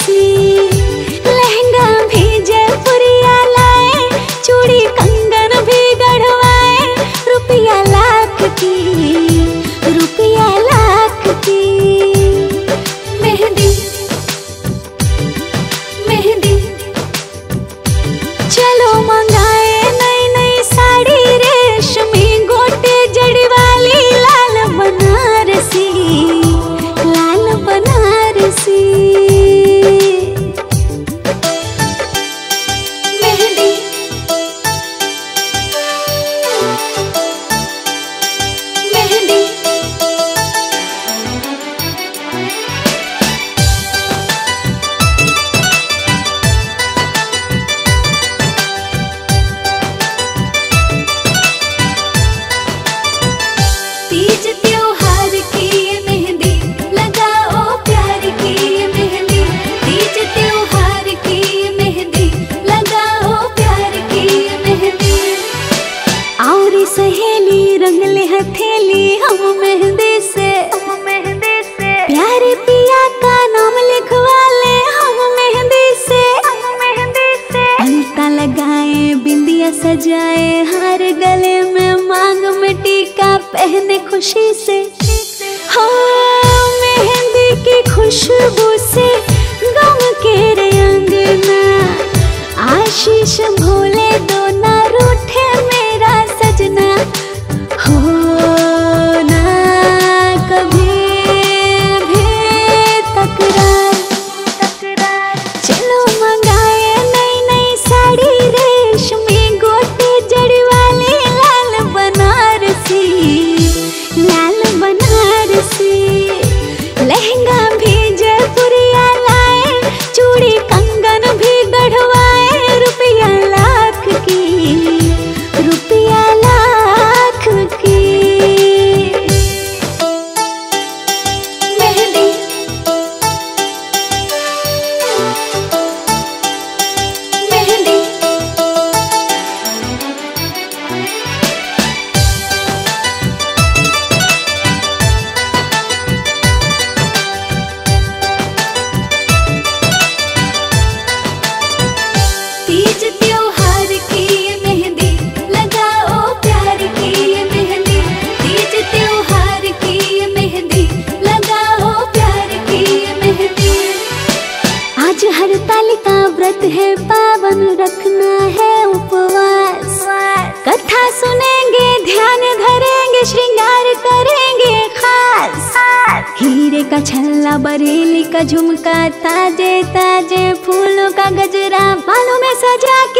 see. थैली हम मेहंदी से। मेहंदी से। प्यारे पिया का नाम लिखवा ले हम मेहंदी से। मेहंदी से। अलता लगाए बिंदिया सजाए हर गले में मांग में टीका पहने खुशी से। का व्रत है, पावन रखना है उपवास। कथा सुनेंगे, ध्यान धरेंगे, श्रृंगार करेंगे खास। हीरे का छल्ला, बरेली का झुमका ताजे ताजे फूलों का गजरा, बालों में सजा के